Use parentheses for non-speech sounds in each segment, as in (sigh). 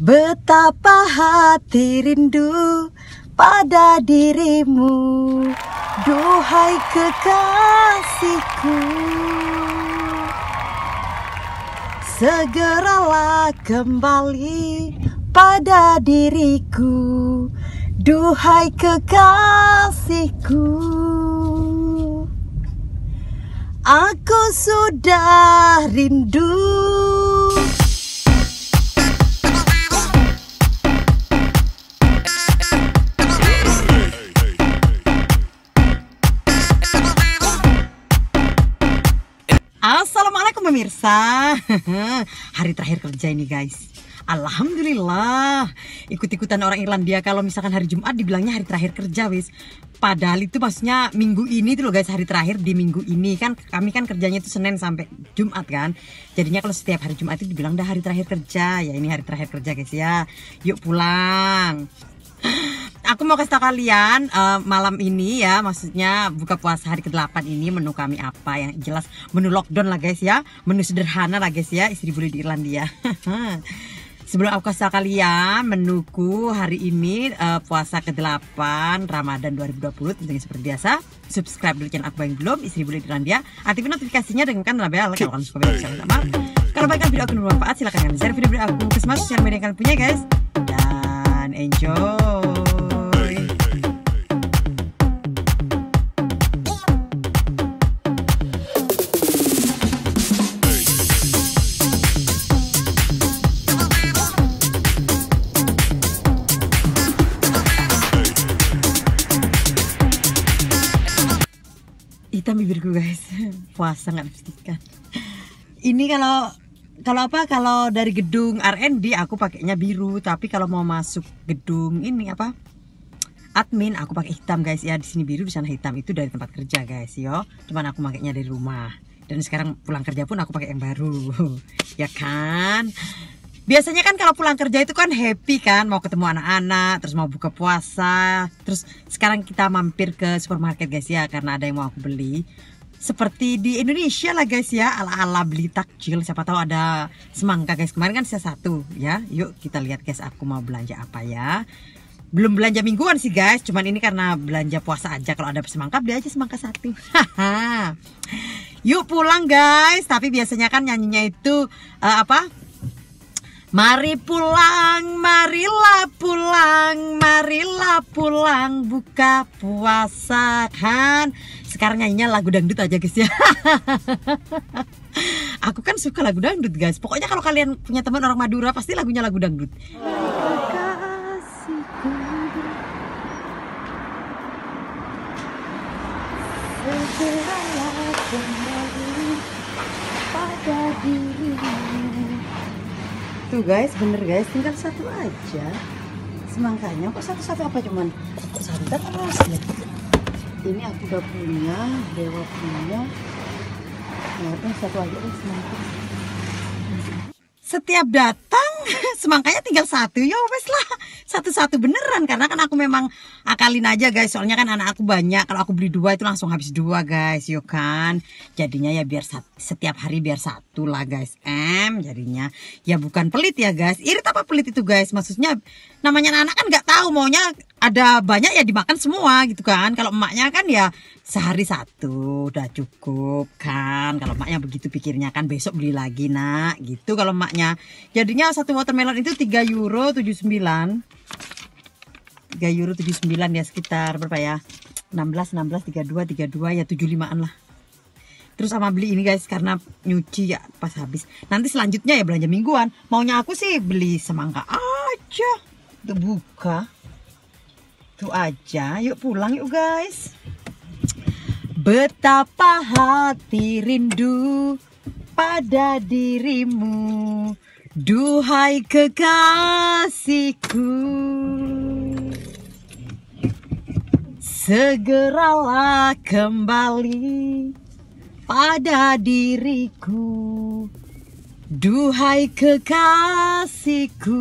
Betapa hati rindu pada dirimu Duhai kekasihku. Segeralah kembali pada diriku Duhai kekasihku. Aku sudah rindu pemirsa. (laughs) Hari terakhir kerja ini guys. Alhamdulillah. Ikut-ikutan orang Irlandia Kalau misalkan hari Jumat dibilangnya hari terakhir kerja wis. Padahal itu maksudnya minggu ini tuh loh guys Hari terakhir di minggu ini. Kan Kami kan kerjanya itu Senin sampai Jumat kan. Jadinya kalau setiap hari Jumat itu dibilang dah hari terakhir kerja. Ya ini hari terakhir kerja guys ya. Yuk pulang aku mau kasih tau kalian uh, malam ini ya maksudnya buka puasa hari ke-8 ini menu kami apa? Yang jelas menu lockdown lah guys ya menu sederhana lah guys ya istri bule di Irlandia. (laughs) Sebelum aku kasih tau kalian menuku hari ini uh, puasa ke-8 Ramadan 2020 tentunya seperti biasa. Subscribe dulu channel aku yang belum istri bule di Irlandia. Aktifin notifikasinya dengan kan bel kalau kalian suka video saya maaf kalau baikkan video aku bermanfaat silahkan kalian share video-video aku ke semua sosial media yang kalian punya guys. Dan enjoy bibirku guys. (laughs) Puasa nggak lipstikan ini kalau kalau apa kalau dari gedung R&D aku pakainya biru. Tapi kalau mau masuk gedung ini apa admin aku pakai hitam guys. Ya di sini biru di sana hitam. Itu dari tempat kerja guys yo. Cuman aku pakainya dari rumah. Dan sekarang pulang kerja pun aku pakai yang baru. (laughs) Ya kan biasanya kan kalau pulang kerja itu kan happy kan mau ketemu anak-anak terus mau buka puasa. Terus sekarang kita mampir ke supermarket guys ya karena ada yang mau aku beli. Seperti di Indonesia lah guys ya ala-ala beli takjil. Siapa tahu ada semangka guys. Kemarin kan saya satu ya. Yuk kita lihat guys aku mau belanja apa ya. Belum belanja mingguan sih guys. Cuman ini karena belanja puasa aja. Kalau ada semangka beli aja semangka satu. (laughs) Yuk pulang guys. Tapi biasanya kan nyanyinya itu uh, apa Mari pulang, marilah pulang, marilah pulang buka puasa kan. Sekarang nyanyinya lagu dangdut aja guys ya. (laughs) Aku kan suka lagu dangdut guys. Pokoknya kalau kalian punya teman orang Madura pasti lagunya lagu dangdut. dirimu Tuh guys, bener guys, tinggal satu aja semangkanya. Kok satu-satu apa cuman santan terus ya? Ini aku udah punya, Dewa punya. Nah, satu aja deh semangka. Setiap datang (laughs) semangkanya tinggal satu ya wes lah. Satu-satu beneran karena kan aku memang akalin aja guys. Soalnya kan anak aku banyak. Kalau aku beli dua itu langsung habis dua guys. Yuk kan? Jadinya ya biar setiap hari biar satu lah guys. Em jadinya. Ya bukan pelit ya guys. Irit apa pelit itu guys? Maksudnya namanya anak kan nggak tahu. Maunya ada banyak ya dimakan semua gitu kan? Kalau emaknya kan ya sehari satu udah cukup kan? Kalau emaknya begitu pikirnya kan besok beli lagi nak. Gitu kalau emaknya. Jadinya satu watermelon itu 3 euro 79 3 euro 79 ya sekitar berapa ya? 16 16 32 32 ya 75an lah. Terus sama beli ini guys karena nyuci ya pas habis. Nanti selanjutnya ya belanja mingguan. Maunya aku sih beli semangka aja. Untuk buka. Tuh aja. Yuk pulang yuk guys. Betapa hati rindu pada dirimu Duhai kekasihku. Segeralah kembali pada diriku. Duhai kekasihku.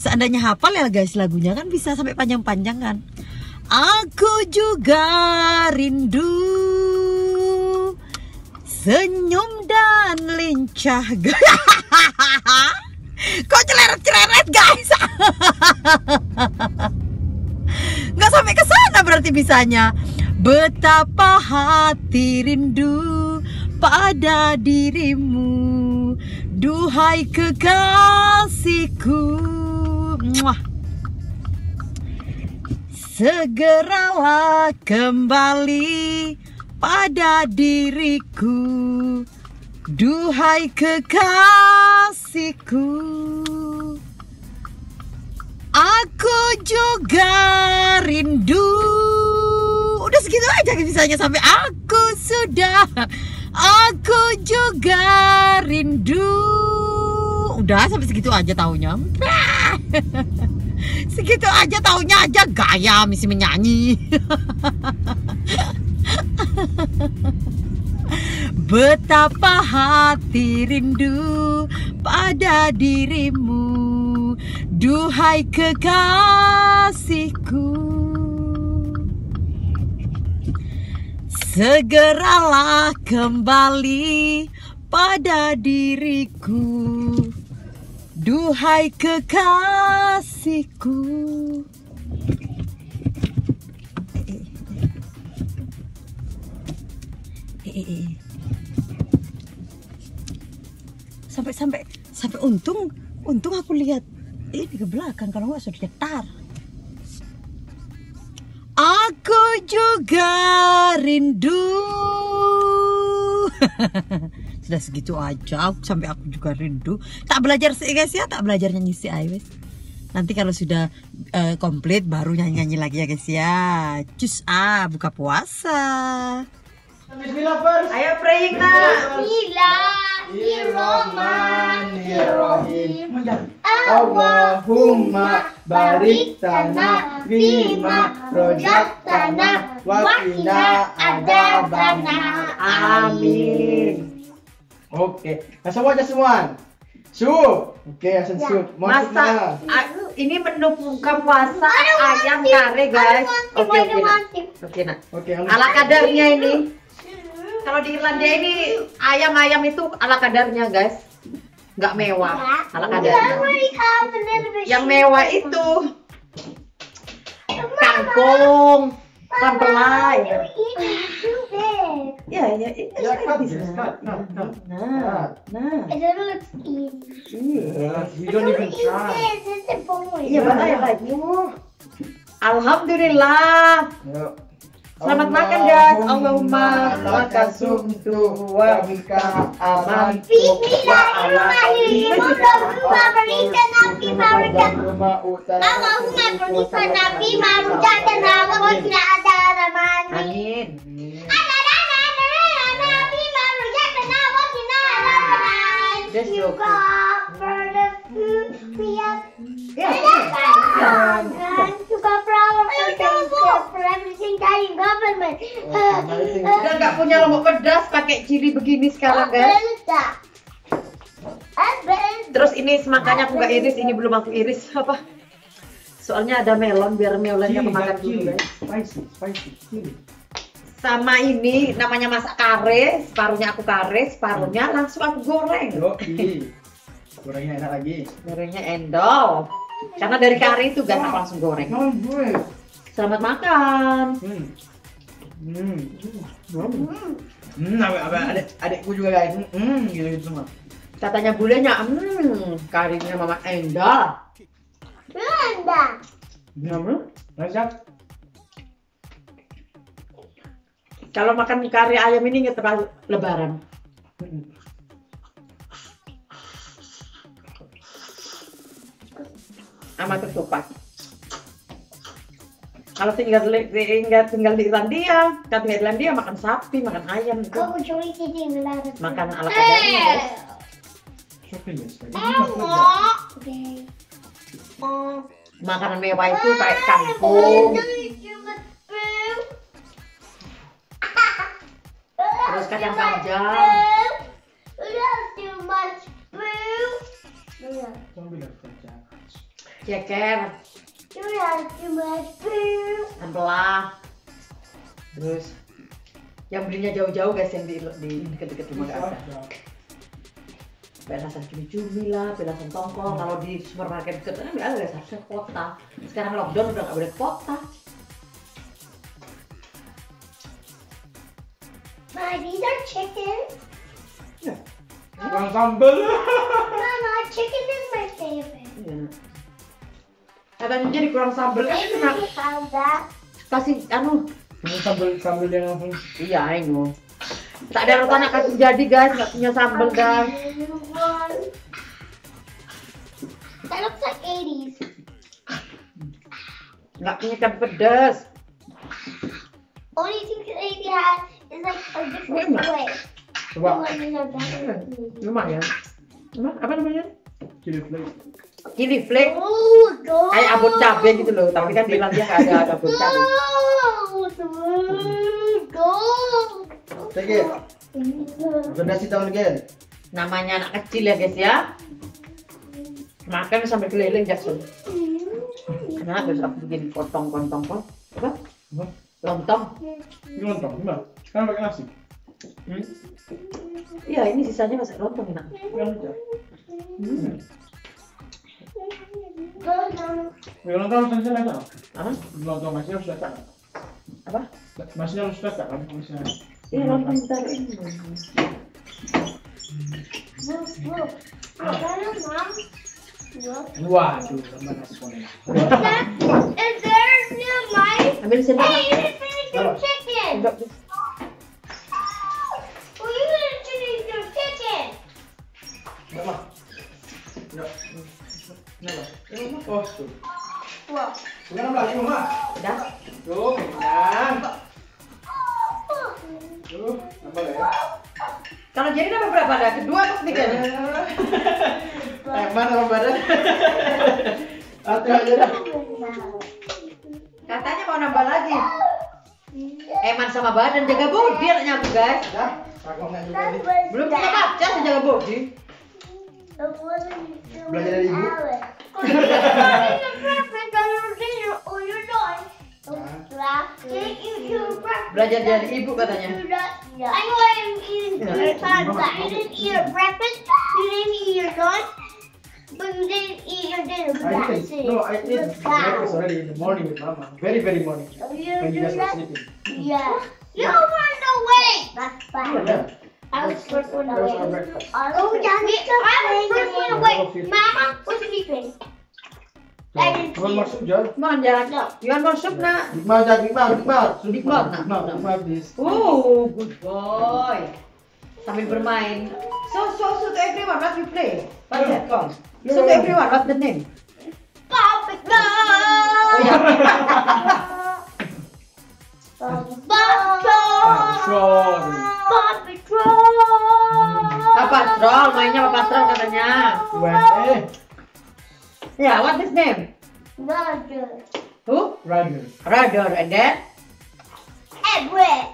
Seandainya hafal ya guys lagunya kan bisa sampai panjang-panjang kan Aku juga rindu senyum dan lincah (laughs) Kok celeret-celeret guys? (laughs) Nggak sampai ke sana berarti bisanya. Betapa hati rindu pada dirimu, duhai kekasihku. Muah. Segeralah kembali pada diriku, duhai kekasihku. Aku juga rindu. Udah segitu aja bisanya sampai aku sudah. Aku juga rindu. Udah sampai segitu aja taunya. (laughs) Segitu aja taunya aja gaya misi menyanyi. (laughs) Betapa hati rindu pada dirimu, duhai kekasihku. Segeralah kembali pada diriku, duhai kekasihku. Eh, eh, eh, Sampai sampai sampai untung untung aku lihat ini ke belakang kalau nggak sudah cetar. Aku juga rindu. (laughs) Sudah segitu aja, sampai aku juga rindu. Tak belajar sih guys ya, tak belajar nyanyi si Iwis. Nanti kalau sudah eh, komplit baru nyanyi-nyanyi lagi ya guys ya. Cus ah, buka puasa. Bismillah first. Ayo praying nak. Bismillahirrahmanirrahim. Allahumma barik tanah bima rojaktana wakina adabana. Amin. Oke, nah semua aja semua. Sup. Oke, asan sup. Masuk Masak na. ini menu buka puasa ayam kare guys. Oke oke nak. Oke nak. Oke, Ala kadarnya ini. Kalau di Irlandia ini ayam-ayam itu ala kadarnya guys. Nggak mewah. Ala kadarnya. Yang mewah itu kangkung, pempelai. Ya ya itu Ya, sudah cut, bisa. yes, cut, cut, cut. Nah, nah. Yeah, you don't even try. Iya betul ya lagi. Alhamdulillah. Yuk. Selamat makan, guys. Allahumma laka sumtu wa bika aman. Bismillahirrahmanirrahim. Allahumma berikan nabi marudah. Allahumma berikan nabi marudah dan Allah tidak ada ramani. Amin. Ada ada ada ada nabi marudah dan Allah tidak ada ramani. Just in government. Udah nggak punya lombok pedas pakai cili begini sekarang guys. Terus ini semangkanya aku nggak iris, ini belum aku iris apa? Soalnya ada melon biar melonnya kemakan dulu guys. Spicy, spicy. Sama ini namanya masak kare, separuhnya aku kare, separuhnya langsung aku goreng. Gorengnya enak lagi. Gorengnya endol. Karena dari kare itu gak langsung goreng. Oh. Selamat makan. Hmm. Hmm. Hmm. Hmm, abe, adik, adikku juga guys. Hmm, gitu gitu semua. Katanya bulenya, hmm, karinya mama endol. Hmm. Rasa? Kalau makan kari ayam ini nggak terlalu lebaran. Hmm. sama ketupat. Kalau tinggal di, tinggal, tinggal di Irlandia, kan tinggal di Irlandia makan sapi, makan ayam, itu. Kau curi kiting larat. makan ala kadarnya guys. Makanan mewah itu kayak kangkung, terus kacang panjang, kerja. ceker, tempelah, terus yang belinya jauh-jauh guys yang di di dekat-dekat rumah nggak ada. petasan cumi-cumi lah, petasan tongkol. Kalau di supermarket dekat kan nggak ada seharusnya kota. Sekarang lockdown udah nggak boleh kota. Ma, these are chicken. Kurang sambal. Mama, chicken is. Katanya jadi kurang sambal kan that. kasih anu Ini sambal sambal yang langsung. iya ini tak ada rencana kasih jadi guys nggak punya sambal guys That looks like 80s. nggak punya ikan pedas Only thing that 80 has is like a different way. Coba. Are better. lumayan apa namanya Chili flake. chili flake Oh, go. kayak abon cabe gitu loh tapi kan di Irlandia nggak ada abon cabe it. Gonna sit down again. namanya anak kecil ya guys ya makan sampai keliling Jackson nah terus aku bikin potong potong pot apa lontong Ini lontong, gimana? Sekarang pakai nasi. hmm? iya ini sisanya masak lontong enak Yang aja. hmm. Ya kan? apa harus selesai. apa harus kan? Nasinya. iya lontong bentar ini. Waduh. Is there new mice? ambil Hey, you chicken. Tuh. Whoa. Sekarang belah, ini mah. udah Tuh, kenyang. Tuh, nambah ya. kalau jadi nambah berapa ada kedua atau ketiga mana sama badan? Satu aja dah. katanya mau nambah lagi Eman sama badan jaga body anaknya aku guys Dah, aku nggak juga nih. belum punya pacar sih jaga body (laughs) Belajar dari ibu. belajar dari ibu katanya I know I am eating three times that. You didn't eat your breakfast, you didn't eat your lunch, but you didn't eat your dinner. But I that's eat, it. no, I eat You're breakfast fat. already in the morning with mama. Very, very morning. Oh, you When you do guys were that? sleeping. Yeah. You weren't awake. That's fine. Yeah. I was first one. Oh, yeah, I was first one awake. Mama was sleeping. Masuk John. Mohon jangan Yuan masuk nak Big Mouth, Big Mouth. Big Mouth, nak. Mouth, please. Oh, good boy. Sambil bermain. So, so, so to everyone, what you play? What's that called? So to everyone, what's the name? Papa Oh ya. Ah, sorry. Apa Patrol, mainnya apa Patrol katanya. Eh, Ya, what is name? Who? Ryder. Radar, and then? Edward,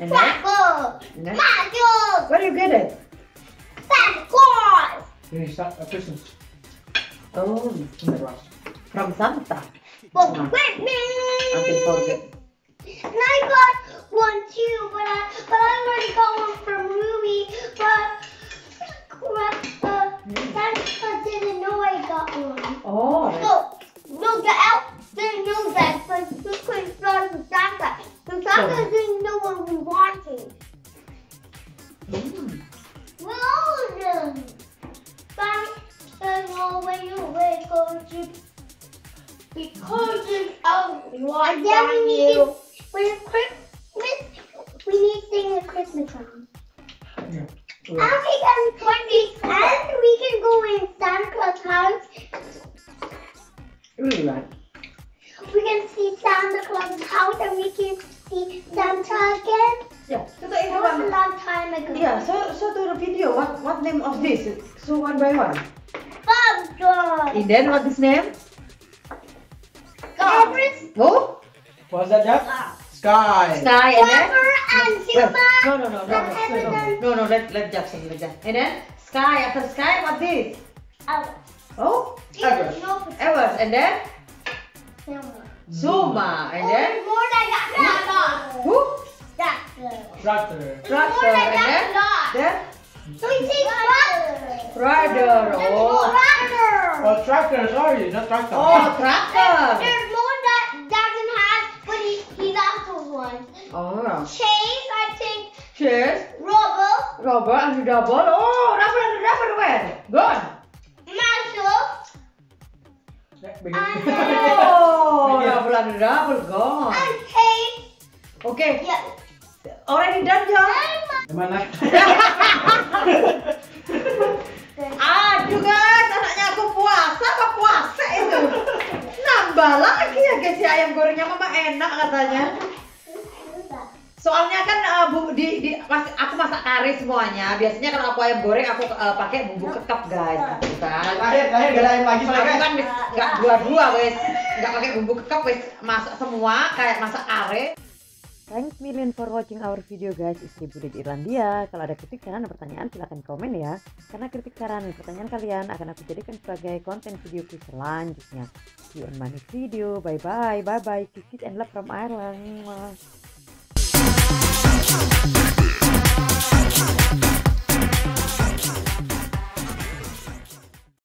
And then? Quackle, And then? Magic, Where you get it? Santa Claus. Ini sa- uh, Christmas. Oh, from Santa. For Nah. Christmas. I forget. I got one too, but I but I already got one from Ruby, but can and we can go in Santa Claus house really right. We can see Santa Claus's house and we can see Santa again. Yeah, so to That was a long time ago. Yeah, so so to the video, what what name of this? So one by one. Bubba. And then what is name? Everest. Who? What's that, Jack? Sky. Sky and then? Bubba and Wait, Zuma. no, no, no, no, and no, Evan no, no, no, let let Jackson like that. And then Sky after Sky, what this? and Oh, Everest. No, Evers, and then Zuma. Zuma, and oh, then Oh, more than that. who? Doctor. Tractor. More Tractor, than and then that. then So he takes Tractor. Rider. Oh. more. Oh, tractor, sorry, not tractor. Oh, tractor. There's more that doesn't have, but he, he's also one. Oh. Chase, I think. Cheers. Rubber. Rubber (laughs) and double. Oh, double and double where? Marshall. Begini. Oh, and double gone. Okay, Yeah. already done, John. (laughs) Aduh guys, anaknya aku puasa apa puasa itu? (laughs) Nambah lagi ya guys ya ayam gorengnya mama enak katanya. Soalnya kan eh, bu, di, di mas- aku masak kari semuanya. Biasanya kalau aku ayam goreng aku eh, pakai bumbu kekep guys, kan. Terakhir, terakhir belain lagi soalnya kan bis- nggak dua-dua guys, nggak pakai bumbu kekep guys, masak semua kayak masak kare. Thanks million for watching our video guys. Istri Budi di Irlandia. Kalau ada kritik saran dan pertanyaan silahkan komen ya. Karena kritik saran dan pertanyaan kalian akan aku jadikan sebagai konten videoku selanjutnya. See you on my next video. Bye bye Bye bye Kiss kiss and love from Ireland Baby, thank you.